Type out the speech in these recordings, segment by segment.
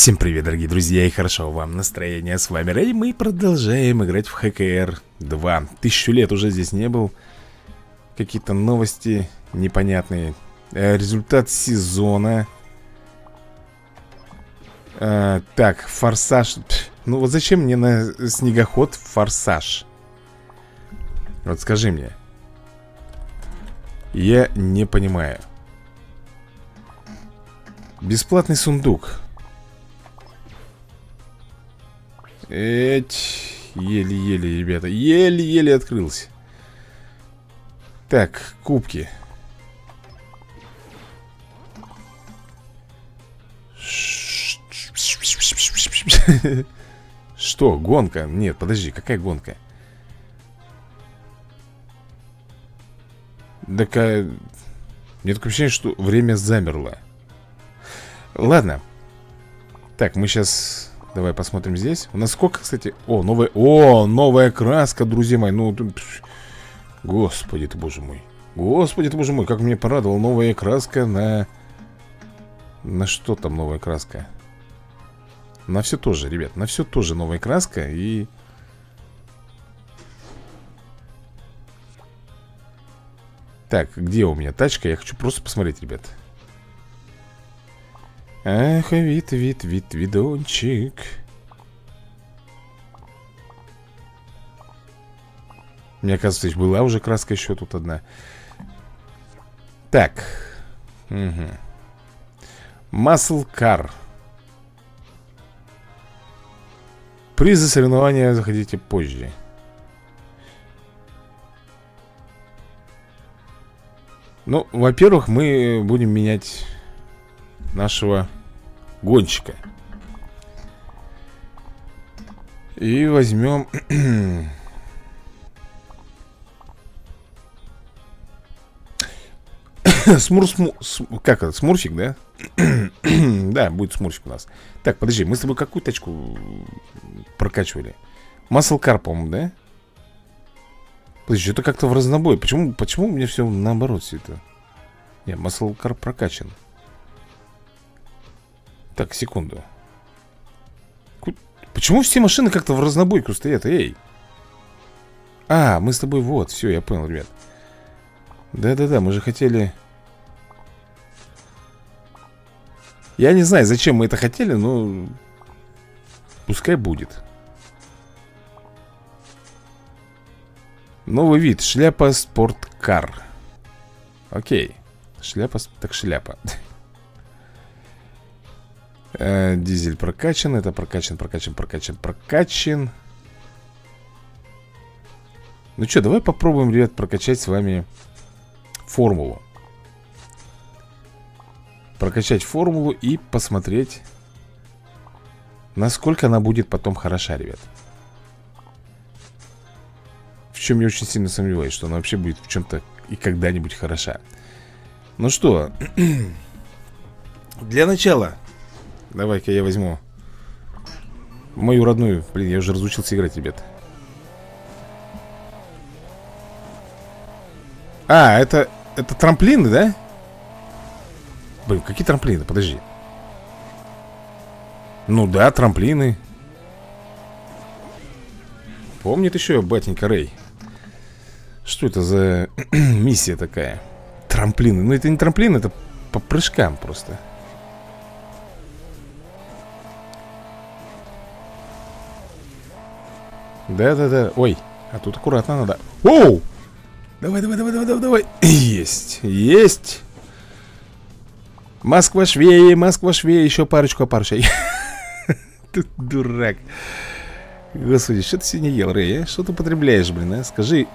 Всем привет, дорогие друзья, и хорошо вам настроение. С вами Рэй, мы продолжаем играть в ХКР 2. Тысячу лет уже здесь не был. Какие-то новости непонятные. Э, результат сезона. А, так, форсаж. Ну вот зачем мне на снегоход форсаж? Вот скажи мне. Я не понимаю. Бесплатный сундук. Эть, еле-еле, ребята, еле-еле открылся. Так, кубки. Что, гонка? Нет, подожди, какая гонка? Так, а... Мне такое ощущение, что время замерло Ладно Так, мы сейчас Давай посмотрим здесь. У нас сколько, кстати? О, новая... О, новая краска, друзья мои. Ну, Господи ты, боже мой. Господи ты, боже мой, как мне порадовал новая краска на... На что там новая краска? На все тоже, ребят, на все тоже новая краска и... Так, где у меня тачка? Я хочу просто посмотреть, ребят. Эх, вид, вид, вид, видончик. Мне кажется, была уже краска еще тут одна. Так. Угу. Car. Призы соревнования заходите позже. Ну, во-первых, мы будем менять нашего гонщика. И возьмем... Смур, как это, смурчик, да? да, будет смурчик у нас Так, подожди, мы с тобой какую тачку прокачивали? Маслкар, по-моему, да? Подожди, это как-то в разнобой Почему, почему у меня все наоборот все это? Не, маслкар прокачан так, секунду. Почему все машины как-то в разнобойку стоят? Эй! А, мы с тобой вот, все, я понял, ребят. Да-да-да, мы же хотели... Я не знаю, зачем мы это хотели, но... Пускай будет. Новый вид. Шляпа спорткар. Окей. Шляпа, так шляпа. Э, дизель прокачан, это прокачан, прокачан, прокачан, прокачан. Ну что, давай попробуем, ребят, прокачать с вами формулу. Прокачать формулу и посмотреть, насколько она будет потом хороша, ребят. В чем я очень сильно сомневаюсь, что она вообще будет в чем-то и когда-нибудь хороша. Ну что, для начала Давай-ка я возьму Мою родную. Блин, я уже разучился играть, ребят. А, это... Это трамплины, да? Блин, какие трамплины? Подожди. Ну да, трамплины. Помнит еще батенька Рэй? Что это за миссия такая? Трамплины. Ну это не трамплин, это по прыжкам просто Да-да-да. Ой, а тут аккуратно надо. Оу! Давай, давай, давай, давай, давай. Есть, есть. Москва швее, Москва швее. Еще парочку опаршей. Ты дурак. Господи, что ты сегодня ел, Рэй, а? Что ты потребляешь, блин, а? Скажи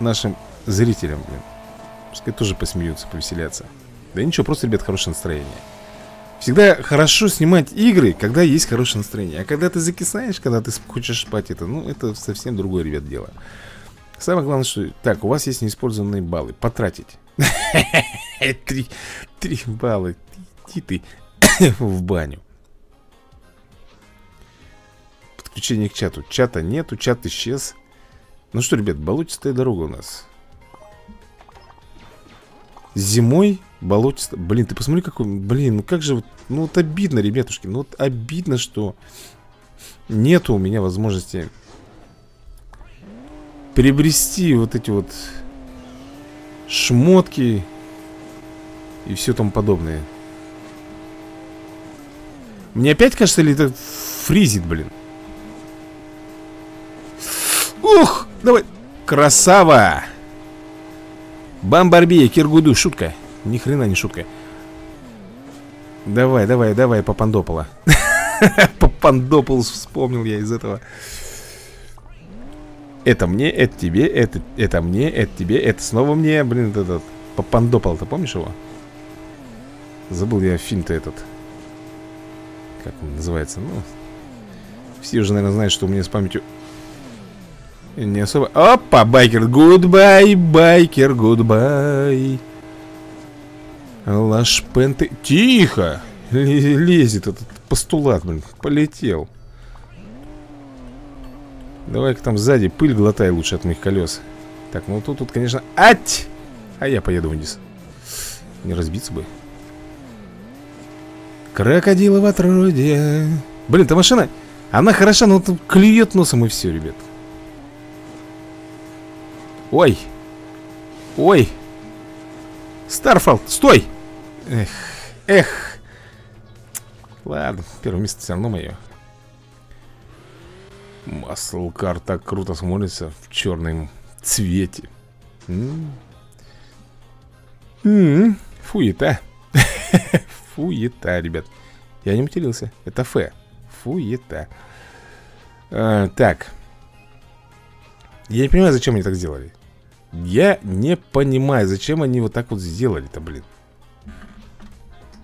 нашим зрителям, блин. Пускай тоже посмеются, повеселятся. Да ничего, просто, ребят, хорошее настроение. Всегда хорошо снимать игры, когда есть хорошее настроение. А когда ты закисаешь, когда ты хочешь спать, это, ну, это совсем другое, ребят, дело. Самое главное, что... Так, у вас есть неиспользованные баллы. Потратить. Три, три балла. Иди ты в баню. Подключение к чату. Чата нету, чат исчез. Ну что, ребят, болотистая дорога у нас. Зимой Болотисто. Блин, ты посмотри, какой... Блин, ну как же... Ну вот обидно, ребятушки. Ну вот обидно, что... Нету у меня возможности... Приобрести вот эти вот... Шмотки... И все тому подобное. Мне опять кажется, или это фризит, блин? Ух, давай. Красава! Бамбарбия, Киргуду, шутка. Ни хрена не шутка. Давай, давай, давай, Папандопола. Папандополус вспомнил я из этого. Это мне, это тебе, это, это мне, это тебе, это снова мне. Блин, этот Папандопол, ты помнишь его? Забыл я фильм-то этот. Как он называется? Ну, все уже, наверное, знают, что у меня с памятью не особо... Опа, байкер, goodbye, байкер, goodbye. Лашпенты... Тихо! Лезет этот постулат, блин, полетел. Давай-ка там сзади пыль глотай лучше от моих колес. Так, ну тут, тут, конечно... Ать! А я поеду вниз. Не разбиться бы. Крокодилы в отродье. Блин, эта машина, она хороша, но тут клюет носом и все, ребят. Ой. Ой. Старфалд, стой! Эх, эх. Ладно, первое место все равно мое. Маслкар так круто смотрится в черном цвете. М -м -м, фуета. Фуета, ребят. Я не матерился. Это Ф. Фуета. А, так. Я не понимаю, зачем они так сделали. Я не понимаю, зачем они вот так вот сделали-то, блин.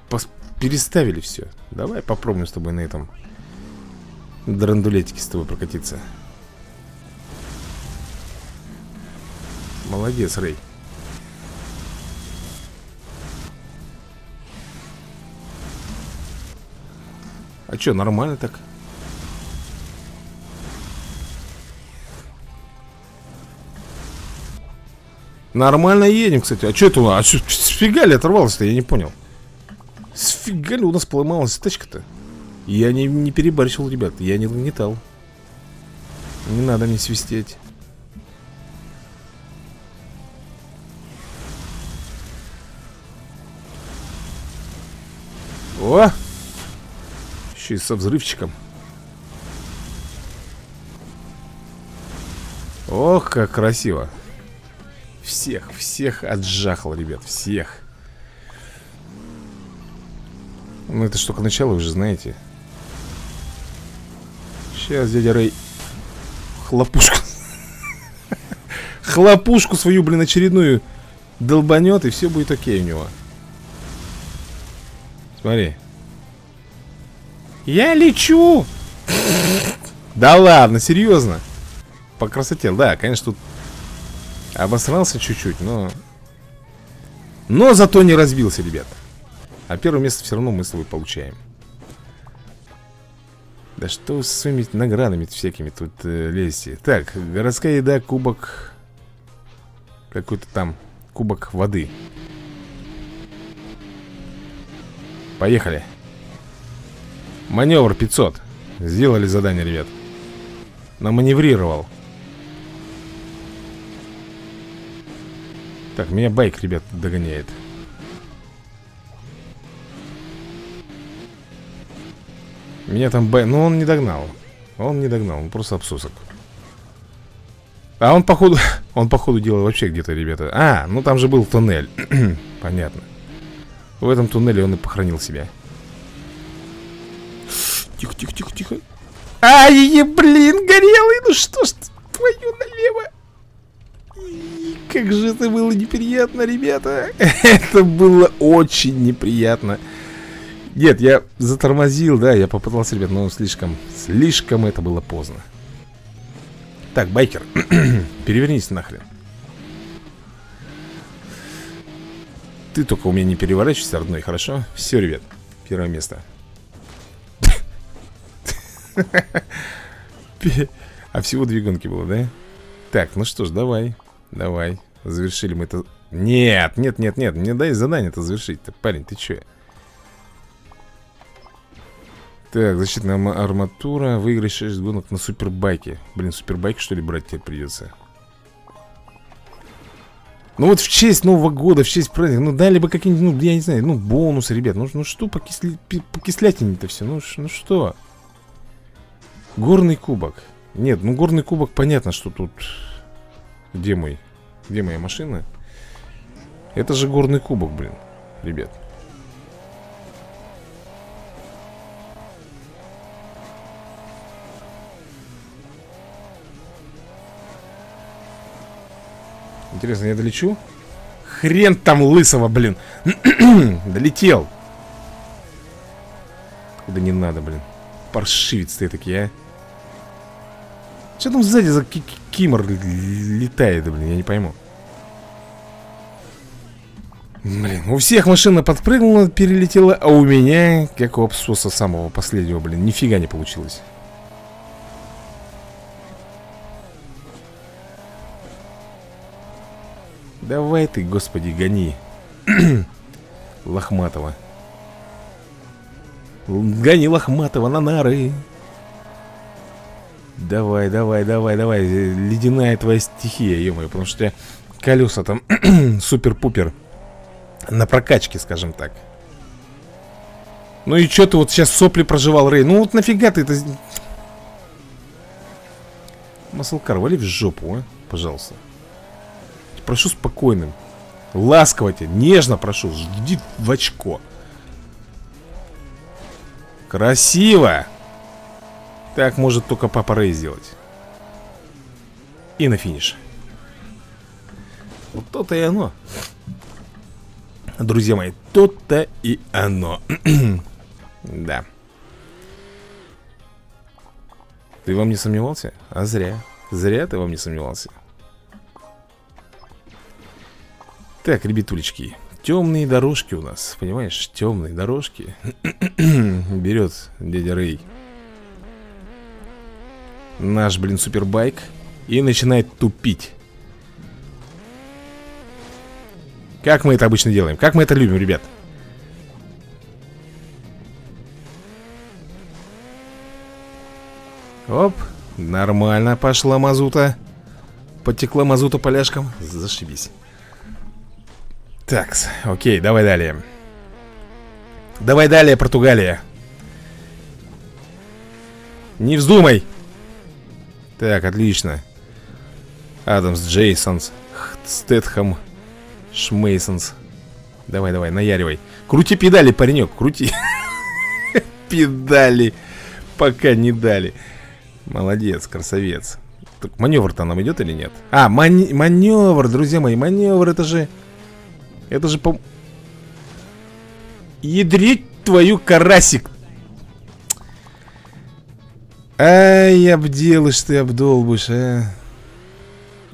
Пос переставили все. Давай попробуем с тобой на этом драндулетике с тобой прокатиться. Молодец, Рэй. А что, нормально так? Нормально едем, кстати. А что это? А что, сфига ли оторвалось-то? Я не понял. Сфига ли у нас поломалась тачка-то? Я не, не перебарщил, ребят. Я не нагнетал. Не надо мне свистеть. О! Еще и со взрывчиком. Ох, как красиво. Всех, всех отжахал, ребят, всех. Ну, это что только начало, вы же знаете. Сейчас дядя Рэй хлопушку... Хлопушку свою, блин, очередную долбанет, и все будет окей у него. Смотри. Я лечу! Да ладно, серьезно. По красоте, да, конечно, тут Обосрался чуть-чуть, но... Но зато не разбился, ребята. А первое место все равно мы с тобой получаем. Да что с своими наградами всякими тут э, лезете? Так, городская еда, кубок... Какой-то там кубок воды. Поехали. Маневр 500. Сделали задание, ребят. Наманеврировал. Так, меня байк, ребят, догоняет. Меня там байк... Ну, он не догнал. Он не догнал, он просто обсусок. А он, походу... Он, походу, делал вообще где-то, ребята... А, ну там же был туннель. Понятно. В этом туннеле он и похоронил себя. Тихо, тихо, тихо, тихо. Ай, блин, горелый, ну что ж твою налево. Как же это было неприятно, ребята. Это было очень неприятно. Нет, я затормозил, да, я попытался, ребят, но слишком, слишком это было поздно. Так, байкер, перевернись нахрен. Ты только у меня не переворачивайся, родной, хорошо? Все, ребят, первое место. А всего две гонки было, да? Так, ну что ж, давай. Давай. Завершили мы это Нет, нет, нет, нет, мне дай задание-то завершить-то, парень, ты че? Так, защитная арматура, выиграть 6 гонок на супербайке. Блин, супербайк что ли брать тебе придется? Ну вот в честь Нового года, в честь праздника, ну дали бы какие-нибудь, ну я не знаю, ну бонусы, ребят. Ну, ну что по, кисли, по кислятине-то все, ну, ну что? Горный кубок. Нет, ну горный кубок, понятно, что тут... Где мой? Где моя машина? Это же горный кубок, блин, ребят. Интересно, я долечу? Хрен там лысого, блин Долетел Куда не надо, блин Паршивец ты такие, а Что там сзади за кимор летает, блин, я не пойму. Блин, у всех машина подпрыгнула, перелетела А у меня, как у абсоса самого последнего, блин, нифига не получилось. Давай ты, господи, гони Лохматова Гони Лохматова на нары Давай, давай, давай, давай. Ледяная твоя стихия, ё Потому что колеса там супер-пупер На прокачке, скажем так. Ну и что ты вот сейчас сопли проживал, Рэй? Ну вот нафига ты это... Маслкар, вали в жопу, а? Пожалуйста. Прошу спокойным. Ласково тебе, нежно прошу. Жди в очко. Красиво Так может только Папа Рэй сделать. И на финиш. Вот то-то и оно. Друзья мои, то-то и оно. Да. Ты вам не сомневался? А зря. Зря ты вам не сомневался. Так, ребятулечки Темные дорожки у нас, понимаешь? Темные дорожки. Берет дядя Рэй Наш, блин, супербайк И начинает тупить. Как мы это обычно делаем? Как мы это любим, ребят? Оп, нормально пошла мазута. Потекла мазута поляшкам Зашибись. Так, окей, давай далее. Давай далее, Португалия. Не вздумай Так, отлично. Адамс, Джейсонс Стэтхэм Шмейсонс. Давай, давай, наяривай. Крути педали, паренек, крути. Педали. Пока не дали. Молодец, красавец. Так, Маневр-то нам идет или нет? А, ман маневр, друзья мои Маневр это же это же по... Ядрить твою карасик. Ай, обделаешь ты, обдолбышь, а.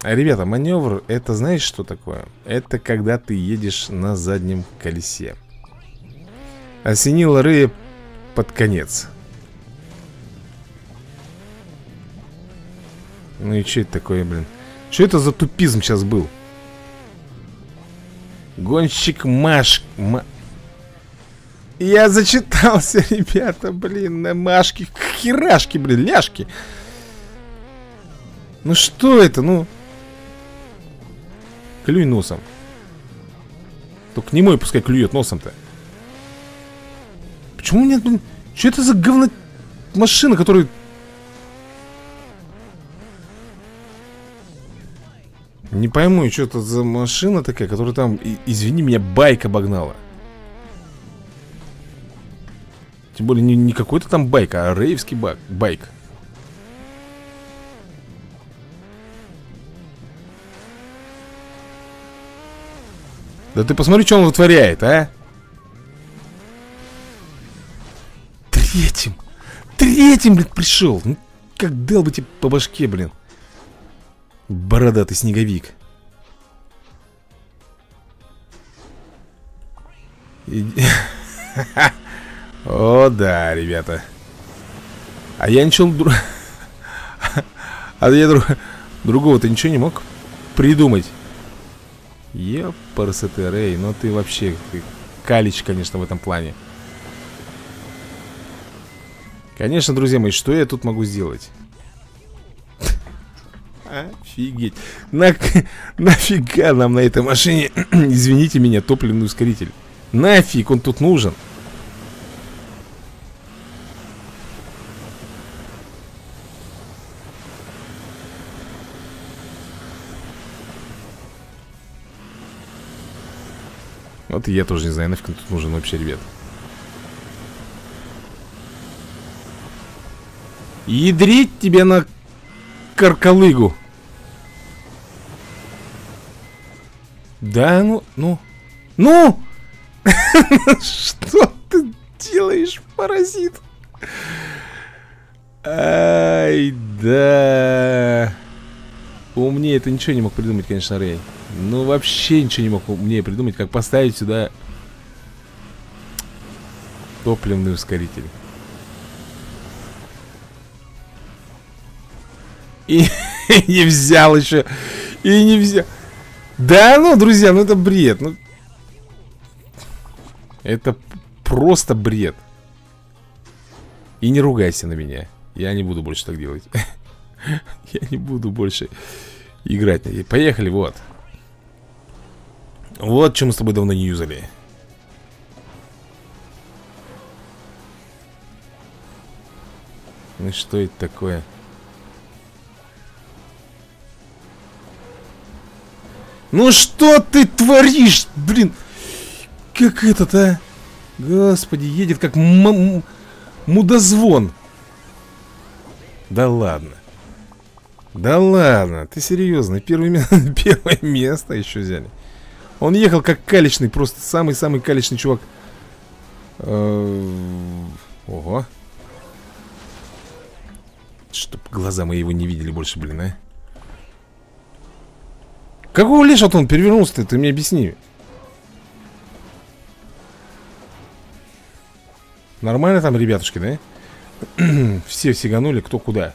а. Ребята, маневр, это знаешь, что такое? Это когда ты едешь на заднем колесе. Осенил Рэя под конец. Ну и что это такое, блин? Что это за тупизм сейчас был? Гонщик Маш... Ма... Я зачитался, ребята, блин, на Машки. Херашки, блин, ляжки. Ну что это, ну? Клюй носом. Только не мой, пускай клюет носом-то. Почему меня, блин... Что это за говно... Машина, которая Не пойму, что это за машина такая, которая там, извини меня, байк обогнала. Тем более не, не какой-то там байк, а рейвский байк. байк. Да ты посмотри, что он вытворяет, а? Третьим! Третьим, блин, пришел! Ну, как дал бы тебе по башке, блин. Бородатый снеговик. О, да, ребята. А я ничего... А я друг... другого-то ничего не мог придумать. Епарсеты, Рэй, ну ты вообще ты калич, конечно, в этом плане. Конечно, друзья мои, что я тут могу сделать? Офигеть. На... Нафига нам на этой машине, извините меня, топливный ускоритель? Нафиг он тут нужен? Вот и я тоже не знаю, нафиг тут нужен вообще, ребят. Ядрить тебе на каркалыгу. Да, ну, ну, ну! Что ты делаешь, паразит? Ай, да. Умнее это ничего не мог придумать, конечно, Рэй. Ну, вообще ничего не мог умнее придумать, как поставить сюда топливный ускоритель. И не взял еще. И не взял. Да, ну, друзья, ну это бред. Ну, это просто бред. И не ругайся на меня. Я не буду больше так делать. Я не буду больше играть. Поехали, вот. Вот, что мы с тобой давно не юзали. Ну что это такое? Ну что ты творишь, блин? Как этот, а? Господи, едет как мудозвон. Да ладно. Да ладно, ты серьезно? Первое, первое место еще взяли. Он ехал как калечный, просто самый-самый калечный чувак. Э, ого. Чтоб глаза мои его не видели больше, блин, а. Какого лишь он перевернулся-то, ты мне объясни. Нормально там, ребятушки, да? Все сиганули, кто куда.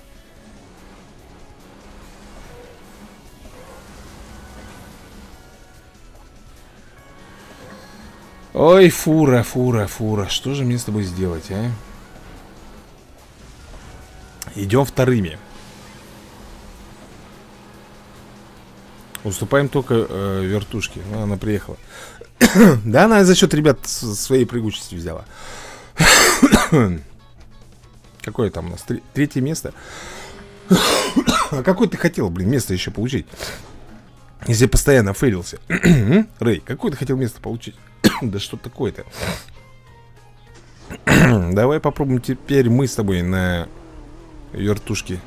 Ой, фура, фура, фура. Что же мне с тобой сделать, а? Идем вторыми. Уступаем только э, вертушке. Ну, она приехала. да, она за счет ребят своей прыгучести взяла. Какое там у нас? Третье место? а какое ты хотел, блин, место еще получить? Если постоянно фейлился. Рэй, какое ты хотел место получить? да что такое-то? Давай попробуем теперь мы с тобой на вертушке.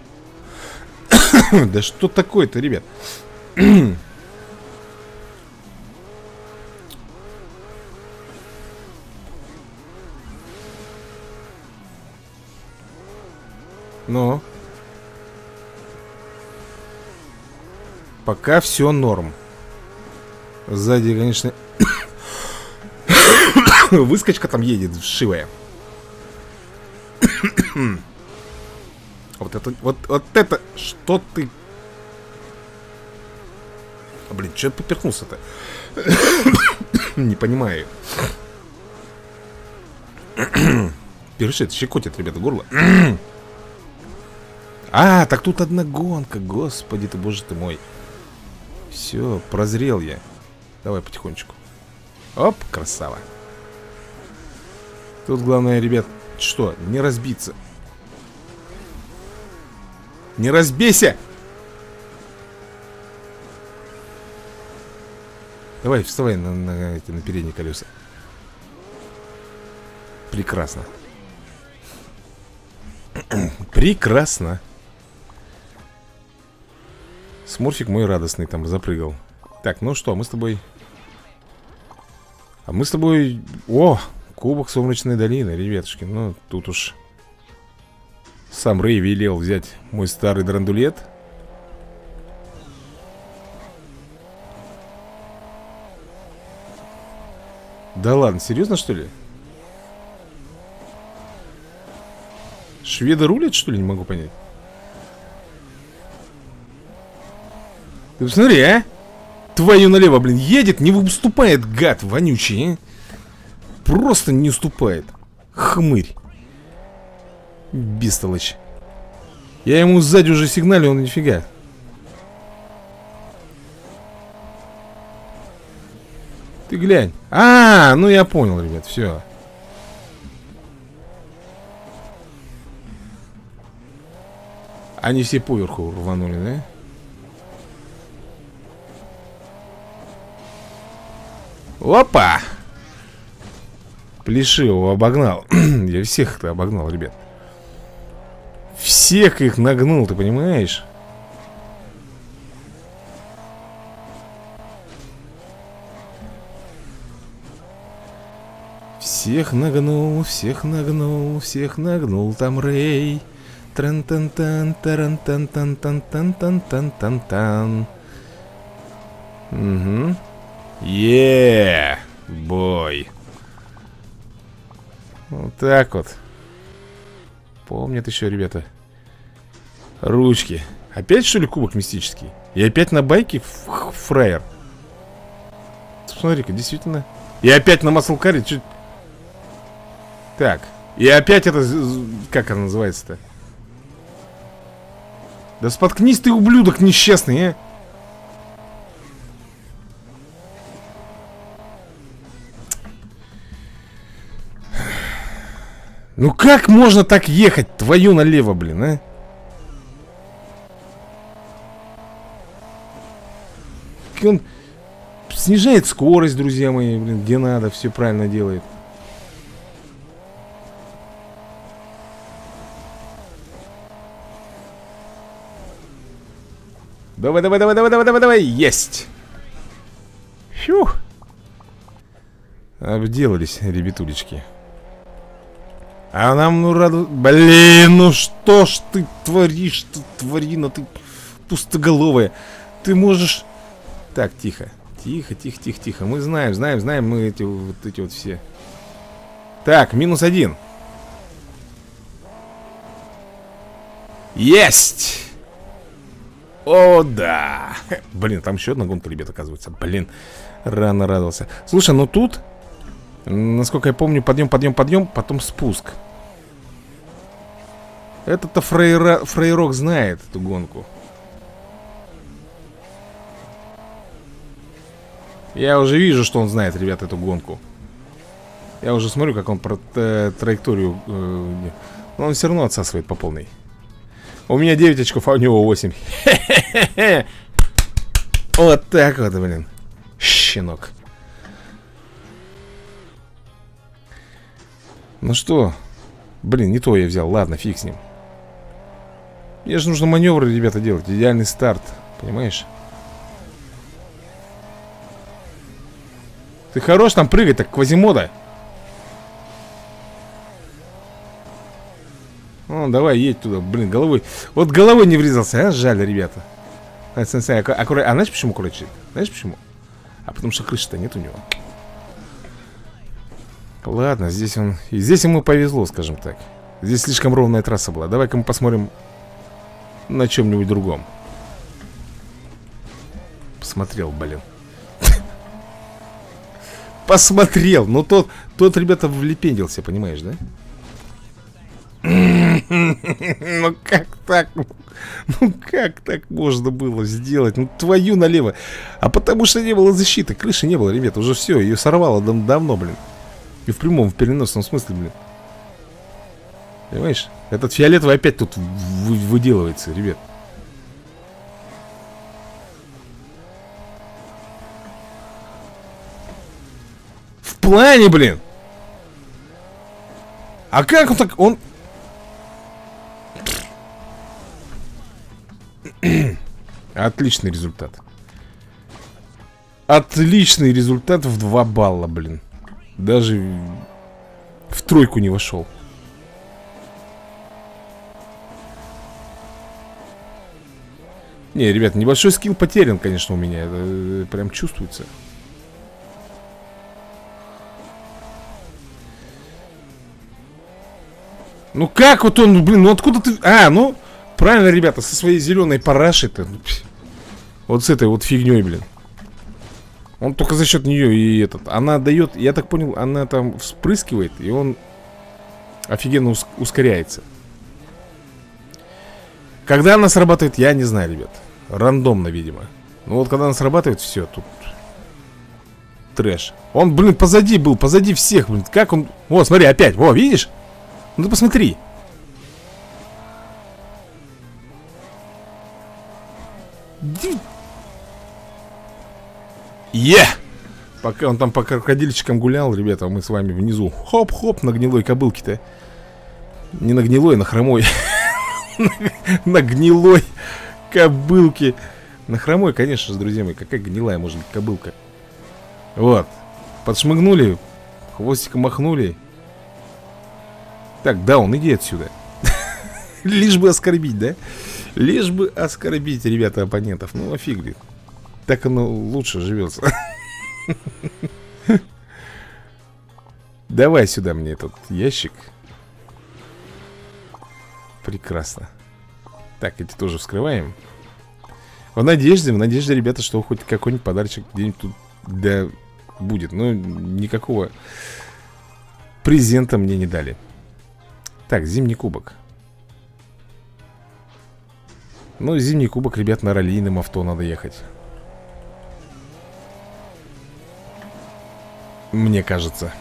да что такое-то, ребят? Но Пока все норм Сзади, конечно Выскочка там едет вшивая Вот это, вот, вот это Что ты? А, Блин, что я поперхнулся-то? Не понимаю. Першит, щекотит, ребята, горло. А, так тут одна гонка, господи ты, боже ты мой. Все, прозрел я. Давай потихонечку. Оп, красава Тут главное, ребят, что, не разбиться. Не разбейся! Давай, вставай на, на, на передние колеса. Прекрасно. Прекрасно. Смурфик мой радостный там запрыгал. Так, ну что, мы с тобой? А мы с тобой О, кубок Солнечной долины, ребятушки Ну, тут уж Сам Рэй велел взять мой старый драндулет Да ладно, серьезно что ли? Шведы рулят, что ли, не могу понять Ты посмотри, а? Твою налево, блин, едет, не выступает, гад вонючий, а? Просто не уступает. Хмырь. Бестолочь. Я ему сзади уже сигналю, он нифига. Ты глянь. А, ну я понял, ребят, все. Они все поверху рванули, да? Опа! Плешивого обогнал. Я всех это обогнал, ребят. Всех их нагнул, ты понимаешь? Всех нагнул, всех нагнул, всех нагнул там Рэй. тран тан тан таран тан тан тан тан тан тан тан тан Угу. Е, бой. Вот так вот. Помнят еще, ребята. Ручки. Опять, что ли, кубок мистический? И опять на байке фраер. Смотри-ка, действительно. И опять на маслкаре. Чуть... Так. И опять это... Как она называется-то? Да споткнись ты, ублюдок несчастный, а! Ну как можно так ехать, твою налево, блин, а? Он снижает скорость, друзья мои, блин, где надо, все правильно делает. Давай, давай, давай, давай, давай, давай, давай, есть! Фух! Обделались, ребятулечки. А нам, ну, раду... Блин, ну что ж ты творишь, ты тварина, ты пустоголовая. Ты можешь... Так, тихо. Тихо, тихо, тихо, тихо. Мы знаем, знаем, знаем мы эти вот эти вот все. Так, минус один. Есть! О, да! Блин, там еще одна гонка, ребят, оказывается. Блин, рано радовался. Слушай, ну тут Насколько я помню, подъем, подъем, подъем, потом спуск. Этот-то фрейра... фрейрок знает эту гонку. Я уже вижу, что он знает, ребят, эту гонку. Я уже смотрю, как он про э, траекторию... Э, но он все равно отсасывает по полной. У меня 9 очков, а у него 8. Вот так вот, блин. Щенок. Ну что? Блин, не то я взял. Ладно, фиг с ним. Мне же нужно маневры, ребята, делать. Идеальный старт. Понимаешь? Ты хорош там прыгать, так квазимода. Ну, давай, едь туда, блин, головой Вот головой не врезался, а? Жаль, ребята а, аккура... а знаешь почему аккуратнее? Знаешь почему? А потому что крыши-то нет у него Ладно, здесь он... И здесь ему повезло, скажем так. Здесь слишком ровная трасса была. Давай-ка мы посмотрим на чем-нибудь другом. Посмотрел, блин. Посмотрел. Ну, тот, тот, ребята, влепендился, понимаешь, да? Ну, как так? Ну, как так можно было сделать? Ну, твою налево. А потому что не было защиты. Крыши не было, ребята. Уже все, ее сорвало дав давно, блин. И в прямом, в переносном смысле, блин. Понимаешь? Этот фиолетовый опять тут вы выделывается, ребят. В плане, блин! А как он так... Он... Отличный результат. Отличный результат в 2 балла, блин. Даже в тройку не вошел. Не, ребят, небольшой скилл потерян, конечно, у меня. Это э, прям чувствуется. Ну как вот он, блин, ну откуда ты... А, ну, правильно, ребята, со своей зеленой парашей-то. Вот с этой вот фигней, блин. Он только за счет нее и этот. Она дает, я так понял, она там вспрыскивает, и он офигенно ус ускоряется. Когда она срабатывает, я не знаю, ребят. Рандомно, видимо. Ну вот когда она срабатывает, все, тут трэш. Он, блин, позади был, позади всех, блин. Как он... О, смотри, опять. О, видишь? Ну ты посмотри. Е! Yeah! Пока он там по крокодильчикам гулял, ребята, мы с вами внизу. Хоп-хоп, на гнилой кобылке-то. Не на гнилой, на хромой. На гнилой кобылке. На хромой, конечно же, друзья мои. Какая гнилая может быть кобылка. Вот. Подшмыгнули, хвостиком махнули. Так, да, он иди отсюда. Лишь бы оскорбить, да? Лишь бы оскорбить, ребята, оппонентов. Ну, офигли. Так оно лучше живется. Давай сюда мне этот ящик. Прекрасно. Так, эти тоже вскрываем. В надежде, в надежде, ребята, что хоть какой-нибудь подарочек где-нибудь тут да будет. Но никакого презента мне не дали. Так, зимний кубок. Ну, зимний кубок, ребят, на раллийном авто надо ехать. Мне кажется.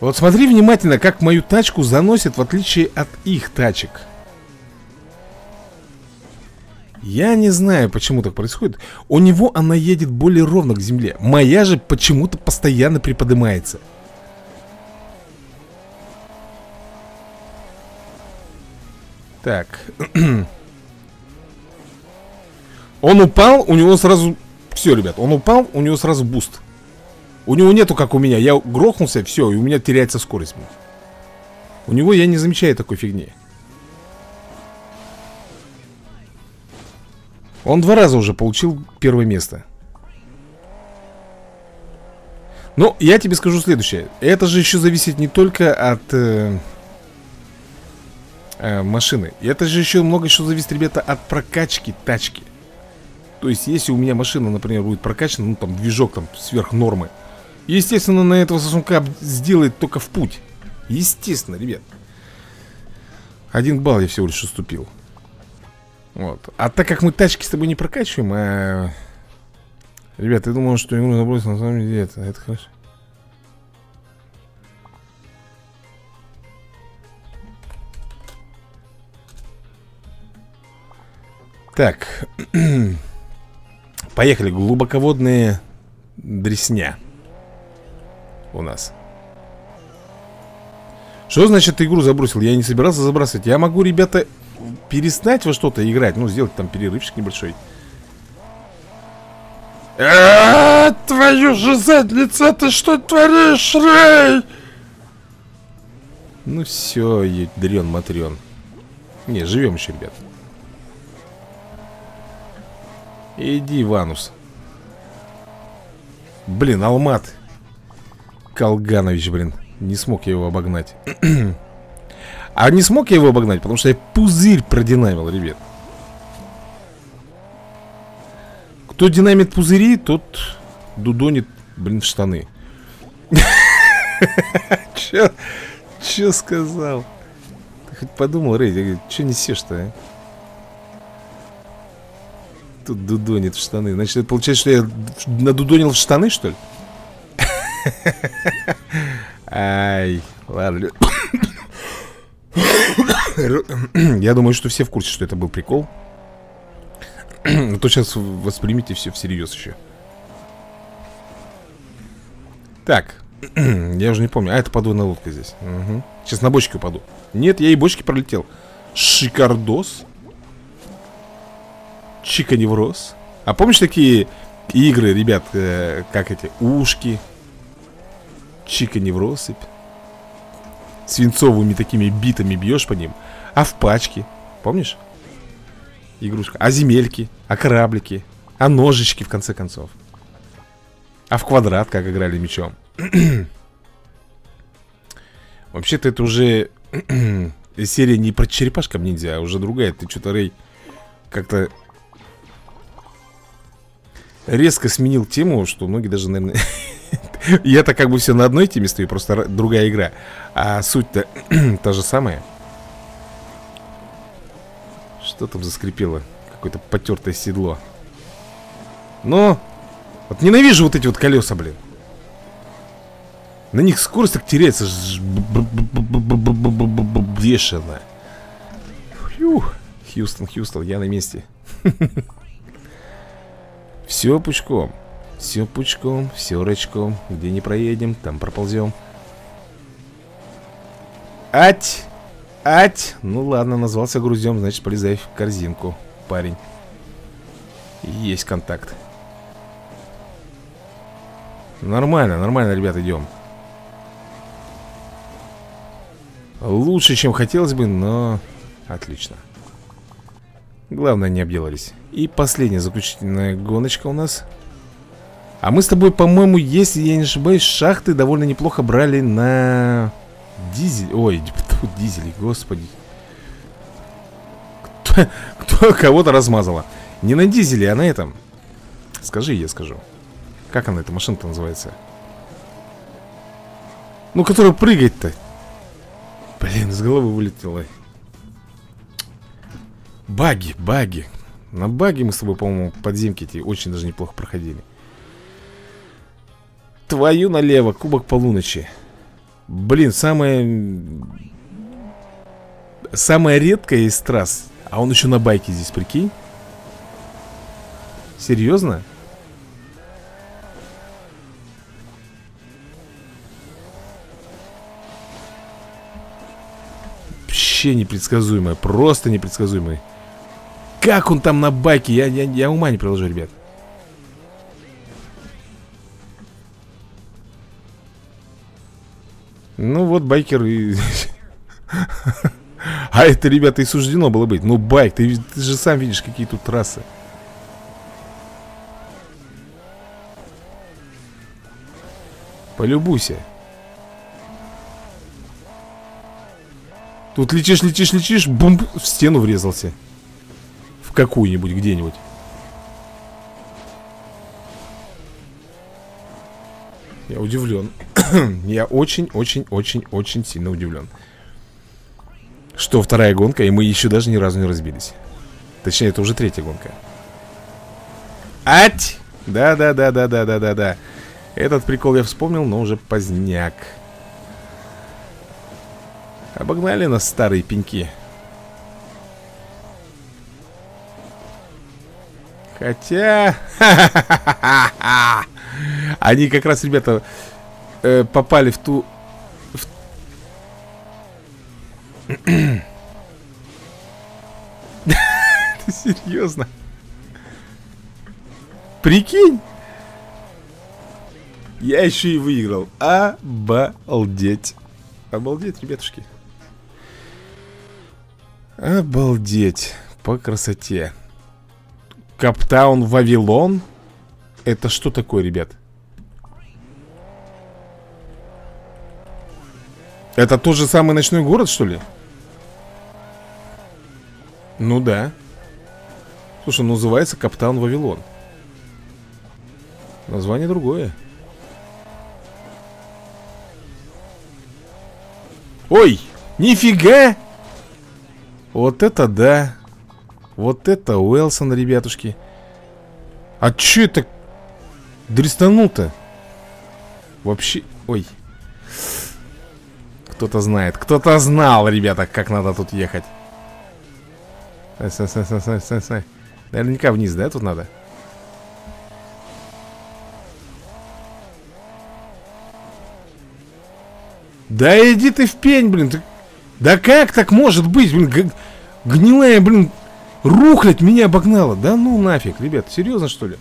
Вот смотри внимательно, как мою тачку заносит, в отличие от их тачек. Я не знаю, почему так происходит. У него она едет более ровно к земле. Моя же почему-то постоянно приподнимается. Так. Он упал, у него сразу... Все, ребят, он упал, у него сразу буст. У него нету, как у меня. Я грохнулся, все, и у меня теряется скорость. У него я не замечаю такой фигни. Он два раза уже получил первое место. Но я тебе скажу следующее. Это же еще зависит не только от э, э, машины. Это же еще много еще зависит, ребята, от прокачки тачки. То есть, если у меня машина, например, будет прокачана, ну там движок там сверх нормы, Естественно, на этого сосунка сделает только в путь. Естественно, ребят. Один балл я всего лишь уступил. Вот. А так как мы тачки с тобой не прокачиваем, а... Ребят, я думал, что игру забросить, на самом деле это, это хорошо Так Поехали, глубоководные дресня у нас. Что значит игру забросил? Я не собирался забрасывать. Я могу, ребята, перестать во что-то играть. Ну, сделать там перерывчик небольшой. А, твою же задницу, ты что творишь, Рэй? Ну все, дрен матрен Не, живем еще, ребят Иди, Ванус Блин, Алмат. Колганович, блин Не смог я его обогнать. А не смог я его обогнать, потому что я пузырь продинамил, ребят. Кто динамит пузыри, тот дудонит, блин, в штаны. Чё, чё сказал? Ты хоть подумал, Рэй, чё несешь-то, а? Тут дудонит в штаны Значит, это получается, что я надудонил в штаны, что ли? Ай, ладно. Я думаю, что все в курсе, что это был прикол. А то сейчас воспримите все всерьез еще. Так. Я уже не помню. А, это подводная лодка здесь. Угу. Сейчас на бочке упаду. Нет, я и бочки пролетел. Шикардос. Чиканевроз. А помнишь такие игры, ребят, э, как эти, ушки, Чика в Свинцовыми такими битами бьешь по ним А в пачке, помнишь? Игрушка, а земельки, а кораблики А ножички, в конце концов А в квадрат, как играли мечом Вообще-то это уже серия не про черепашкам ниндзя, а уже другая. Ты что-то, Рэй, как-то резко сменил тему, что многие даже, наверное... Я-то как бы все на одной теме стою, просто другая игра. А суть-то та же самая. Что там заскрипело? Какое-то потертое седло. Но... Вот ненавижу вот эти вот колеса, блин. На них скорость так теряется. Бешено. Хьюстон, Хьюстон, я на месте. Все пучком. Все пучком, все рачком. Где не проедем, там проползем. Ать! Ать! Ну ладно, назвался грузем, значит полезай в корзинку, парень. Есть контакт. Нормально, нормально, ребят, идем. Лучше, чем хотелось бы, но... Отлично. Главное, не обделались. И последняя заключительная гоночка у нас. А мы с тобой, по-моему, если я не ошибаюсь, шахты довольно неплохо брали на... Дизель... Ой, тут дизель, господи. Кто, кто кого-то размазала. Не на дизеле, а на этом. Скажи, я скажу. Как она, эта машина-то называется? Ну, которая прыгать-то. Блин, из головы вылетела. Баги, баги. На баги мы с тобой, по-моему, подземки эти очень даже неплохо проходили. Твою налево, кубок полуночи. Блин, самое... Самая редкая из трасс. А он еще на байке здесь, прикинь? Серьезно? Вообще непредсказуемое, просто непредсказуемое. Как он там на байке? Я, я, я ума не приложу, ребят. Ну вот байкер и... А это, ребята, и суждено было быть. Ну, байк, ты, ты же сам видишь, какие тут трассы. Полюбуйся. Тут летишь, летишь, летишь, бум, в стену врезался. Какую-нибудь, где-нибудь. Я удивлен. Я очень-очень-очень-очень сильно удивлен. Что вторая гонка, и мы еще даже ни разу не разбились. Точнее, это уже третья гонка. Ать! Да-да-да-да-да-да-да-да. Этот прикол я вспомнил, но уже поздняк. Обогнали нас старые пеньки. Хотя... Они как раз, ребята, э, попали в ту... В... Серьезно? Прикинь? Я еще и выиграл. Обалдеть. Обалдеть, ребятушки. Обалдеть. По красоте. Каптаун Вавилон? Это что такое, ребят? Это тот же самый ночной город, что ли? Ну да. Слушай, ну называется Каптаун Вавилон. Название другое. Ой, нифига! Вот это да! Вот это Уэлсон, ребятушки. А чё это дрестанул-то? Вообще... Ой. Кто-то знает. Кто-то знал, ребята, как надо тут ехать. Стой, стой, стой, стой, стой, стой. Наверняка вниз, да, тут надо? Да иди ты в пень, блин. Ты... Да как так может быть, блин? Гнилая, блин, рухлядь меня обогнала. Да ну нафиг, ребят, серьезно что ли?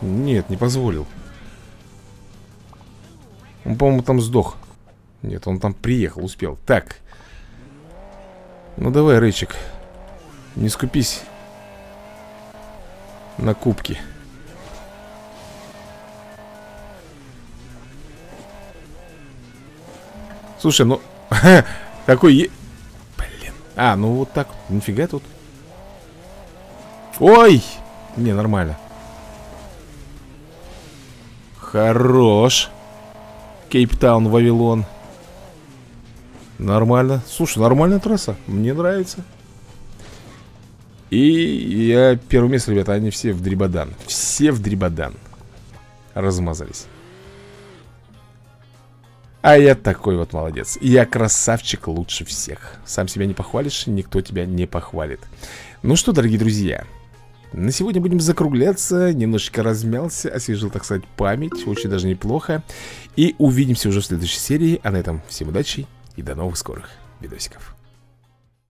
Нет, не позволил. Он, по-моему, там сдох. Нет, он там приехал, успел. Так. Ну давай, Рычик. Не скупись. На кубки. Слушай, ну... Какой... Блин. А, ну вот так. Нифига тут. Ой! Не, нормально. Хорош. Кейптаун, Вавилон. Нормально. Слушай, нормальная трасса. Мне нравится. И я первое место, ребята, они все в Дрибадан. Все в Дрибадан. Размазались. А я такой вот молодец. Я красавчик лучше всех. Сам себя не похвалишь, никто тебя не похвалит. Ну что, дорогие друзья, на сегодня будем закругляться. Немножечко размялся, освежил, так сказать, память. Очень даже неплохо. И увидимся уже в следующей серии. А на этом всем удачи и до новых скорых видосиков.